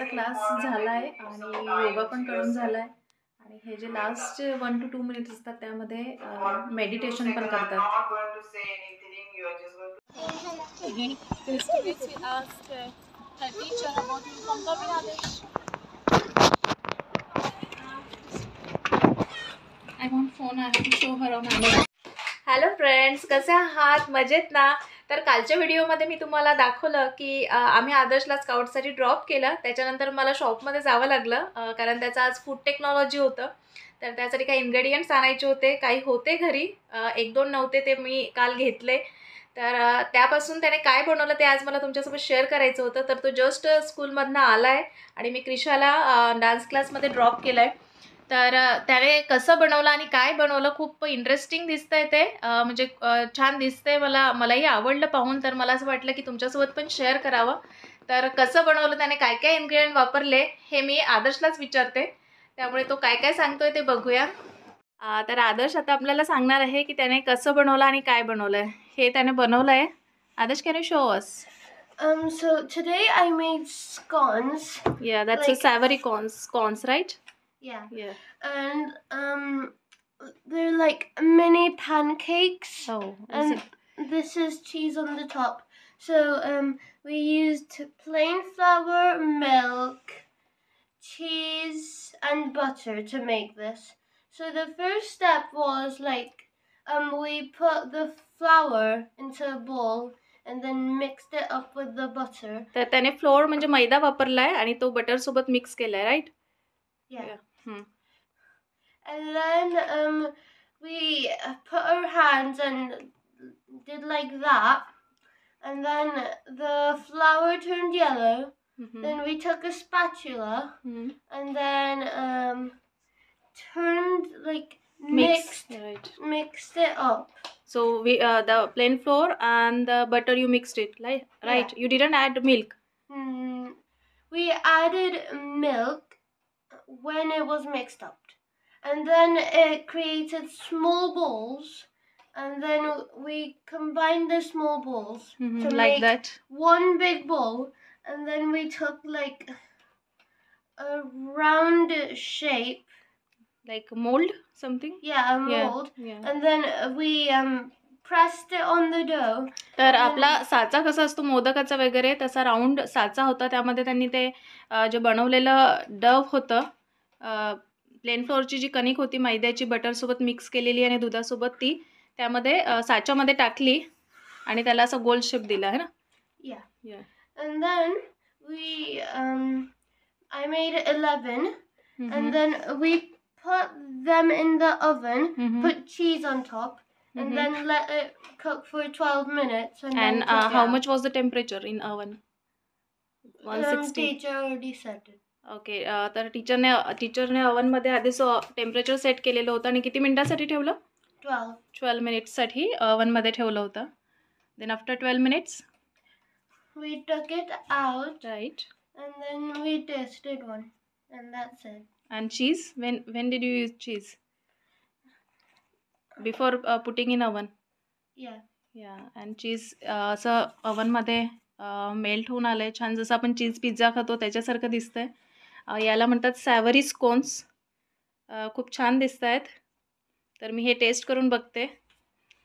योगाचा क्लास झाला आहे आणि योगा पण करून झाला आहे आणि हे जे last one two two minutes असतात त्यामध्ये मेडिटेशन पण करतात. I want phone I to show her hello friends कसे आहात? मजेत ना? तर कालच्या व्हिडिओमध्ये मी तुम्हाला दाखवलं की आम्ही आदर्शला स्काउटसाठी ड्रॉप केलं. त्याच्यानंतर मला शॉपमध्ये जावं लागलं कारण त्याचं आज फूड टेक्नॉलॉजी होतं. तर त्यासाठी काही इन्ग्रेडियंट्स आणायचे होते काही होते घरी. एक दोन नव्हते ते मी काल घेतले. तर त्यापासून त्याने काय बनवलं ते आज मला तुमच्यासोबत शेअर करायचं होतं. तर तो जस्ट स्कूलमधनं आला आहे आणि मी क्रिशाला डान्स क्लासमध्ये ड्रॉप केला आहे तर त्याने कसं बनवलं आणि काय बनवलं खूप इंटरेस्टिंग दिसतंय ते. अ, म्हणजे छान दिसतंय मला मलाही आवडलं पाहून. तर मला असं वाटलं की तुमच्यासोबत पण शेअर करावं. तर कसं बनवलं त्याने काय काय इन्ग्रेडियंट वापरले हे मी आदर्शलाच विचारते. त्यामुळे तो काय काय सांगतोय ते बघूया. तर आदर्श आता आपल्याला सांगणार आहे की त्याने कसं बनवलं आणि काय बनवलं आहे हे त्याने बनवलं आहे Adarsh can you show us Um, so today I made scones. Yeah that's a Like- savory scones scones right Yeah. या And um, they're like mini pancakes. हो And this is cheese on the top. So um, we used plain flour, milk, cheese, and butter to make this. So the first step was like um, we put the flour into a bowl and then mixed it up with the butter. तर त्याने floor म्हणजे मैदा वापरला आहे आणि तो butter सोबत mix केलाय right Yeah. Hmm. And then um, we put our hands and did like that. And then the flower turned yellow. Mm -hmm. Then we took a spatula mm -hmm. and then um, turned like mixed mixed, mixed it up. So we uh, the plain flour and the butter you mixed it like right. Yeah. You didn't add milk. Mm, we added milk when it was mixed up. And then it created small balls. And then we combined the small balls to like make that one big ball. And then we took like a round shape. Like mold something Yeah, a mold. And then uh, we um, pressed it on the dough. तर आपला साचा कसा असतो मोदकाचा वगैरे तसा round साचा होता त्यामध्ये त्यांनी ते अ, जे बनवलेलं डव होतं प्लेन फ्लोअरची जी कणिक होती मैद्याची बटरसोबत मिक्स केलेली आणि दुधासोबत ती त्यामध्ये साच्यामध्ये टाकली आणि त्याला असं गोल शेप दिला आहे ना Yeah. Yeah. And then we um, I made 11. and then we put them in the oven, Mhm. put cheese on top, and Mhm. then let it cook for 12 minutes. And, and then took how it much was the temperature in oven one out. Um, sixty teacher already said it. Okay तर टीचरने टीचरने अवनमध्ये आधीच temperature set केलेलं होतं आणि किती मिनिटासाठी ठेवलं? 12. Twelve मिनिट्ससाठी अवनमध्ये ठेवलं होतं. Then after twelve minutes? We took it out, right and then we tasted one, and that's it. And cheese when when did you use cheese before putting in oven Yeah. Yeah and cheese असं अवनमध्ये melt होऊन आलं आहे छान जसं आपण cheese pizza खातो त्याच्यासारखं दिसतंय. याला म्हणतात सॅवरी स्कोन्स खूप छान दिसत आहेत तर मी हे टेस्ट करून बघते.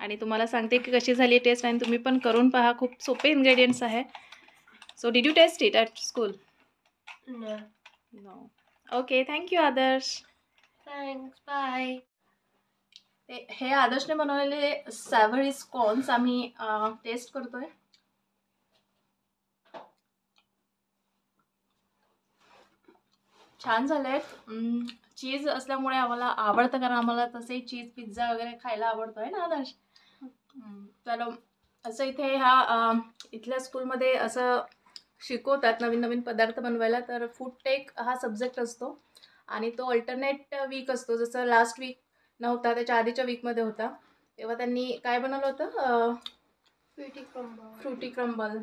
आणि तुम्हाला सांगते की कशी झाली टेस्ट आणि तुम्ही पण करून पहा. खूप सोपे इन्ग्रेडियंट्स आहे. So did you taste it at school. No okay thank you Adarsh. Bye. ते हे आदर्शने बनवलेले सॅव्हरी स्कॉन्स आम्ही टेस्ट करतोय. छान झाले आहेत चीज असल्यामुळे आम्हाला आवडतं कारण आम्हाला तसे चीज पिझ्झा वगैरे खायला आवडतो आहे ना आदर्श? तर असं इथे ह्या इथल्या स्कूलमध्ये असं शिकवतात नवीन नवीन पदार्थ बनवायला तर फूड टेक हा सब्जेक्ट असतो. आणि तो अल्टरनेट वीक असतो जसं लास्ट वीक नव्हता त्याच्या आधीच्या वीकमध्ये होता. तेव्हा त्यांनी काय बनवलं होतं? Fruity crumble. Fruity crumble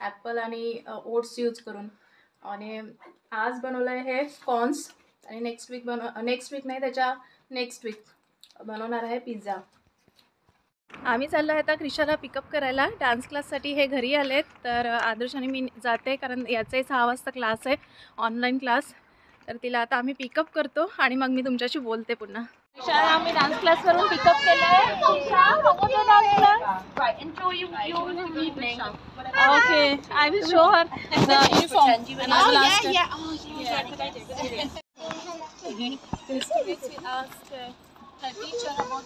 apple आणि ओट्स यूज करून. आणि आज बनवलं आहे हे कॉर्न्स आणि नेक्स्ट वीक बनव नेक्स्ट वीक नाही त्याच्या नेक्स्ट वीक बनवणार आहे पिझ्झा आम्ही चाललो आहे आता क्रिशाला पिकअप करायला. डान्स क्लाससाठी हे घरी आलेत. तर आदर्शाने मी जाते कारण याचाही सहा वाजता क्लास आहे. ऑनलाईन क्लास तर तिला आता आम्ही पिकअप करतो आणि मग मी तुमच्याशी बोलते पुन्हा. आम्ही डान्स क्लासवरून पिकअप केलं आहे okay I will show her the uniform and I will ask her. Yes, we asked uh, her teacher about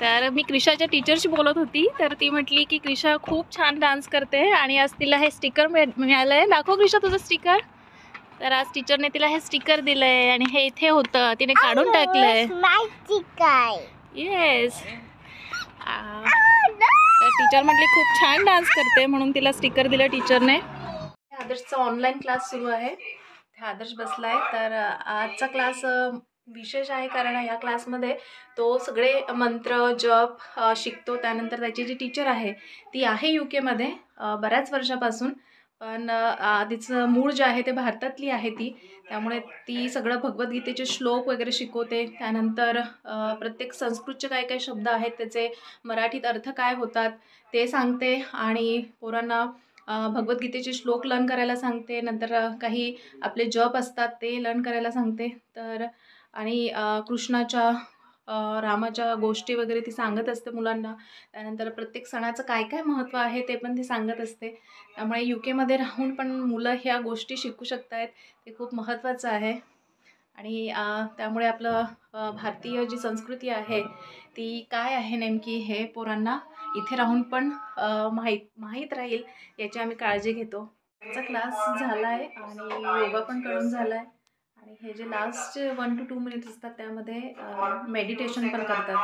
तर मी क्रिशाच्या टीचरशी बोलत होती. तर ती म्हटली की क्रिशा खूप छान डान्स करते आणि आज तिला हे स्टिकर मिळालं आहे दाखव क्रिशा तुझं स्टिकर तर आज टीचरने तिला हे स्टिकर दिलं आहे आणि हे इथे होतं. तिने काढून टाकलं आहे येस तर टीचर म्हटली खूप छान डान्स करते. म्हणून तिला स्टिकर दिलं टीचरने आदर्शचा ऑनलाईन क्लास सुरू आहे. आदर्श बसला आहे तर आजचा क्लास विशेष आहे कारण या क्लासमध्ये तो सगळे मंत्र जप शिकतो. त्यानंतर त्याची जी टीचर आहे ती आहे यू केमध्ये बऱ्याच वर्षापासून. पण तिचं मूळ जे आहे ते भारतातली आहे ती. त्यामुळे ती सगळं भगवद्गीतेचे श्लोक वगैरे शिकवते. त्यानंतर प्रत्येक संस्कृतचे काय काय शब्द आहेत त्याचे मराठीत अर्थ काय होतात ते सांगते. आणि पोरांना भगवद्गीतेचे श्लोक लर्न करायला सांगते. नंतर काही आपले जप असतात ते लर्न करायला सांगते. तर आणि कृष्णाच्या रामाच्या गोष्टी वगैरे ती सांगत असते मुलांना. त्यानंतर प्रत्येक सणाचं काय काय महत्त्व आहे ते पण ती सांगत असते. त्यामुळे यू केमध्ये राहून पण मुलं ह्या गोष्टी शिकू शकत आहेत ते खूप महत्त्वाचं आहे. आणि त्यामुळे आपलं भारतीय जी संस्कृती आहे ती काय आहे नेमकी हे पोरांना इथे राहून पण माहीत माहीत राहील याची आम्ही काळजी घेतो. त्याचा क्लास झाला आहे आणि योगा पण करून झाला आहे आणि हे जे लास्टचे वन टू टू मिनिट्स असतात त्यामध्ये मेडिटेशन पण करतात.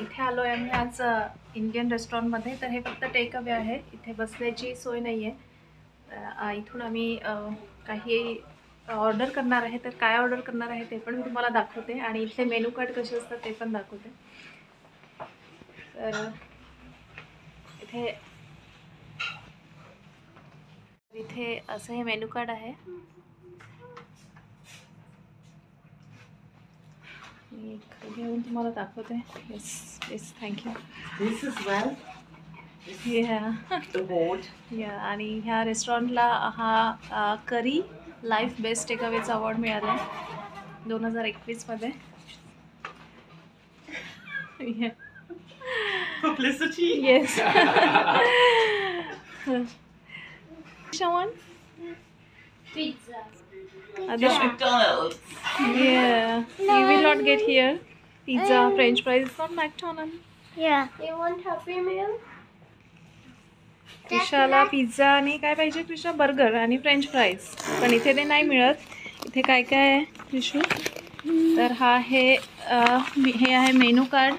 इथे आलो आहे आम्ही आज इंडियन रेस्टॉरंटमध्ये तर हे फक्त टेक अवे आहे. इथे बसण्याची सोय नाही आहे इथून आम्ही काही ऑर्डर करणार आहे. तर काय ऑर्डर करणार आहे ते पण मी तुम्हाला दाखवते. आणि इथले मेनू कार्ड कसे असतात ते पण दाखवते. तर इथे इथे असं हे मेनू कार्ड आहे. मी येऊन तुम्हाला दाखवते. Yes yes thank you. Yeah आणि ह्या रेस्टॉरंटला हा करी लाईफ बेस्ट टेकअवेचा अवॉर्ड मिळाला आहे दोन हजार एकवीसमध्ये. Yes शवन Pizza. Adarsh McDonald's. Yeah, you will not get here. Pizza, French fries, it's not McDonald's. Yeah. You want Happy Meal? क्रिशाला पिझ्झा आणि काय पाहिजे क्रिशा बर्गर आणि फ्रेंच फ्राईज पण इथे ते नाही मिळत इथे काय काय आहे क्रिशू तर हा मी- हे आहे menu card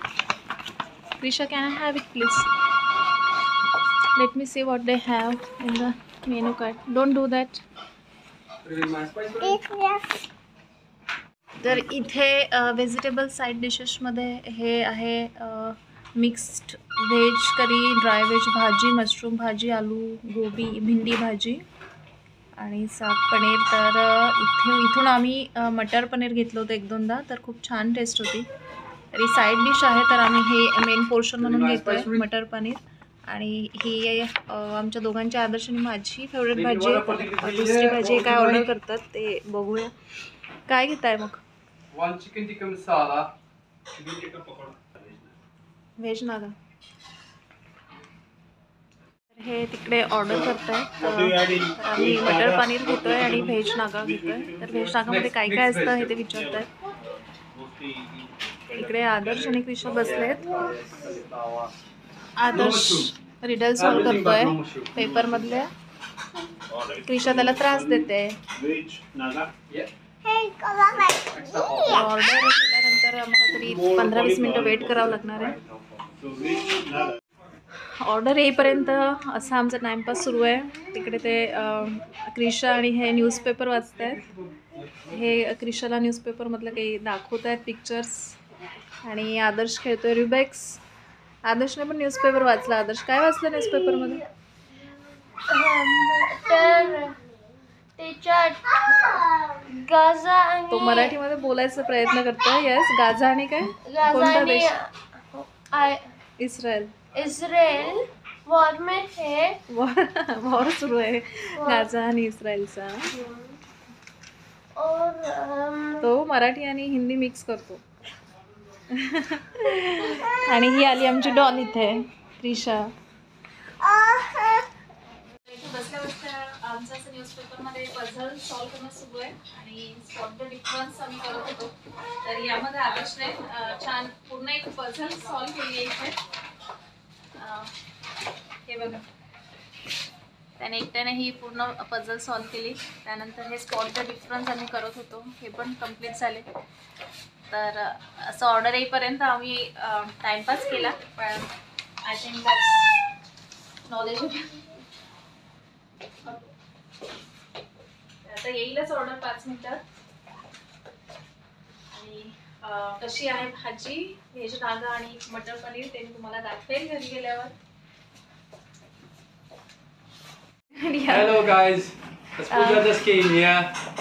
Krisha can I have it please let me see what they have in the menu card don't do that तर इथे व्हेजिटेबल साईड डिशेसमध्ये हे आहे mixed veg curry dry veg भाजी मशरूम भाजी आलू गोबी भेंडी भाजी आणि साग पनीर. तर इथे इथून आम्ही मटर पनीर घेतलं होतं एक दोनदा. तर खूप छान टेस्ट होती. तरी साईड डिश आहे तर आम्ही हे मेन पोर्शन म्हणून घेतो आहे मटर पनीर. आणि ही आमच्या दोघांच्या आदर्श आणि माझी फेवरेट भाजी आहे दुसरी भाजी काय ऑर्डर करतात ते बघूया. काय घेत आहे मग pakora. व्हेज नागा तर हे तिकडे ऑर्डर करतायत तर आम्ही मटर पनीर घेतोय आणि व्हेज नागा घेतोय. तर व्हेज नागामध्ये काय काय असतं हे ते विचारतायत इकडे आदर्श आणि क्रिशा बसलेत. आदर्श रिडल सॉल्व करतोय. पेपरमधल्या. क्रिशा त्याला त्रास देते. ऑर्डर केल्यानंतर आम्हाला तरी पंधरा वीस मिनटं वेट करावं लागणार आहे. ऑर्डर येईपर्यंत असा आमचा टाईमपास सुरू आहे. तिकडे ते क्रिशा आणि हे न्यूजपेपर वाचत आहेत हे क्रिशाला न्यूजपेपरमधलं काही दाखवत आहेत पिक्चर्स आणि आदर्श खेळतोय रिबॅक्स आदर्शने पण न्यूजपेपर वाचला. आदर्श काय वाचलं न्यूजपेपरमध्ये तर त्याच्यात गाझा आणि तो मराठीमध्ये बोलायचा प्रयत्न करतो येस गाझा आणि काय? गाझा कोणता आणि देश? आ- इस्रायल. इस्रायल. वॉर में है. वॉर सुरू आहे. गाझा आणि इस्रायलचा. और अम, तो मराठी आणि हिंदी मिक्स करतो. आणि ही आली आमची डॉन इथे त्रिशा. बसल्या बसल्या आमचं असं न्यूजपेपरमध्ये पझल सॉल्व करणं सुरू आहे आणि स्पॉट द डिफरन्स आम्ही करत होतो. तर यामध्ये आदर्शने छान पूर्ण एक पझल सॉल्व केली आहे इथे. हे बघा. त्याने एकट्याने ही पूर्ण पझल सॉल्व केली. त्यानंतर हे स्पॉट डिफरन्स आम्ही करत होतो. हे पण कंप्लीट झाले. तर असं ऑर्डर येईपर्यंत आम्ही टाईमपास केला. पण आय थिंक दॅट्स नॉलेज आता येईलच ऑर्डर पाच मिनटात. आणि कशी आहे भाजी? व्हेज नागा आणि मटर पनीर ते मी तुम्हाला दाखवेल घरी गेल्यावर. या- Hello guys. As Pooja just came here.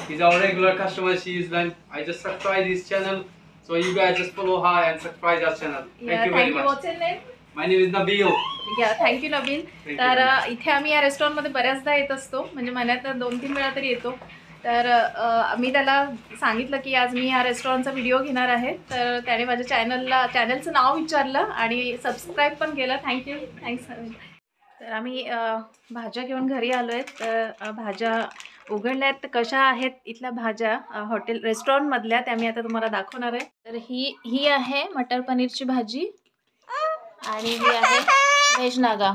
He's our regular customer. She is then I just subscribe his channel. So you guys just follow her and subscribe our channel. Thank yeah you very thank you much. Name My name is Nabil. Yeah thank you Nabil you तर इथे आम्ही या रेस्टॉरंटमध्ये बऱ्याचदा येत असतो म्हणजे महिन्यात दोन तीन वेळा तरी येतो तर मी त्याला सांगितलं की आज मी या रेस्टॉरंटचा व्हिडिओ घेणार आहे तर त्याने माझ्या चॅनलला चॅनलचं नाव विचारलं आणि सबस्क्राईब पण केलं थँक्यू थँक्स तर आम्ही भाज्या घेऊन घरी आलो आहेत तर भाज्या उघडल्या आहेत तर कशा आहेत इथल्या भाज्या? हॉटेल रेस्टॉरंटमधल्या त्या मी आता तुम्हाला दाखवणार आहे. तर ही ही आहे मटर पनीरची भाजी. आणि ही आहे व्हेज नागा.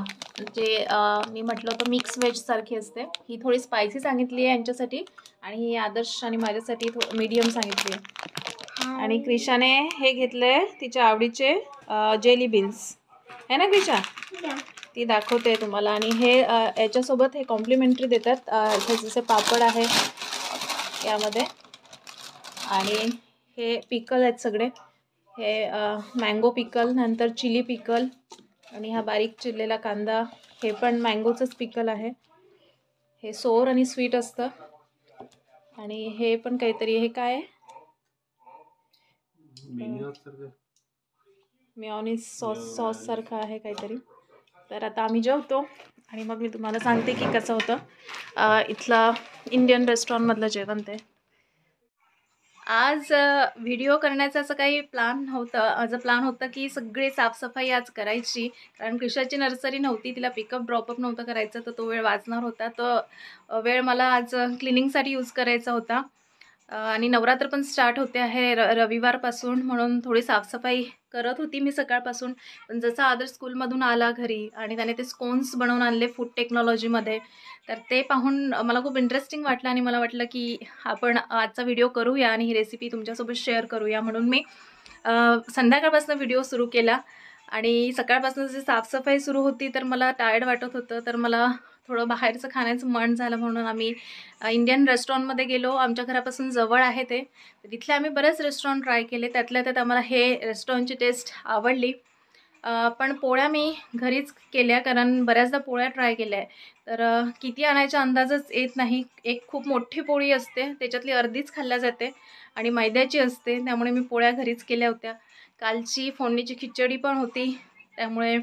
जे मी म्हटलं होतं मिक्स व्हेज सारखी असते. ही थोडी स्पायसी सांगितली आहे यांच्यासाठी. आणि ही आदर्श आणि माझ्यासाठी थो मीडियम सांगितली आहे. आणि क्रिशाने हे घेतले तिच्या आवडीचे जेली बीन्स है ना क्रिशा? ती दाखवते तुम्हाला. आणि हे याच्यासोबत हे कॉम्प्लिमेंटरी देतात. इथे जसे पापड आहे यामध्ये. आणि हे पिकल आहेत सगळे. हे मँगो पिकल नंतर चिली पिकल आणि हा बारीक चिरलेला कांदा. हे पण मँगोचंच पिकल आहे. हे सोर आणि स्वीट असतं. आणि हे पण काहीतरी हे काय मेऑनिस सॉस सॉससारखं आहे काहीतरी. तर आता आम्ही जेवतो आणि मग मी तुम्हाला सांगते की कसं होतं. इथला इथलं इंडियन रेस्टॉरंटमधलं जेवण ते. आज व्हिडिओ करण्याचं असं काही प्लान नव्हतं. माझं प्लॅन होतं की सगळी साफसफाई आज करायची. कारण कृषाची नर्सरी नव्हती तिला पिकअप ड्रॉपअप नव्हतं करायचं तर तो वेळ वाचणार होता. तो वेळ मला आज क्लिनिंगसाठी यूज करायचा होता. आणि नवरात्र पण स्टार्ट होते आहे र रविवारपासून म्हणून थोडी साफसफाई करत होती मी सकाळपासून. पण जसा आदर स्कूलमधून आला घरी आणि त्याने ते स्कोन्स बनवून आणले फूड टेक्नॉलॉजीमध्ये तर ते पाहून मला खूप इंटरेस्टिंग वाटलं आणि मला वाटलं की आपण आजचा व्हिडिओ करूया आणि ही रेसिपी तुमच्यासोबत शेअर करूया म्हणून मी संध्याकाळपासून व्हिडिओ सुरू केला. आणि सकाळपासून जशी साफसफाई सुरू होती तर मला टायर्ड वाटत होतं तर मला थोडं बाहेरचं खाण्याचं मन झालं म्हणून आम्ही इंडियन रेस्टॉरंटमध्ये गेलो. आमच्या घरापासून जवळ आहे ते. तर तिथले आम्ही बरेच रेस्टॉरंट ट्राय केले. त्यातल्या त्यात आम्हाला हे रेस्टॉरंटची टेस्ट आवडली. पण पोळ्या मी घरीच केल्या कारण बऱ्याचदा पोळ्या ट्राय केल्या. आहे तर किती आणायचा अंदाजच येत नाही. एक खूप मोठी पोळी असते. त्याच्यातली अर्धीच खाल्ल्या जाते आणि मैद्याची असते. त्यामुळे मी पोळ्या घरीच केल्या होत्या. कालची फोडणीची खिचडी पण होती. त्यामुळे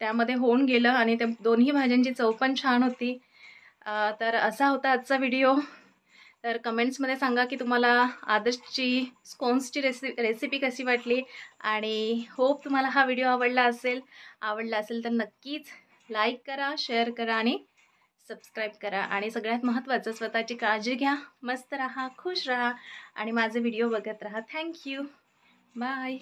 त्यामध्ये होऊन गेलं आणि त्या दोन्ही भाज्यांची चव पण छान होती. तर असा होता आजचा व्हिडिओ. तर कमेंट्समध्ये सांगा की तुम्हाला आदर्शची स्कोन्सची रेसि रेसिपी कशी वाटली आणि होप तुम्हाला हा व्हिडिओ आवडला असेल. आवडला असेल तर नक्कीच लाईक करा शेअर करा आणि सबस्क्राईब करा. आणि सगळ्यात महत्त्वाचं स्वतःची काळजी घ्या मस्त राहा खुश राहा आणि माझे व्हिडिओ बघत राहा. Thank you. बाय.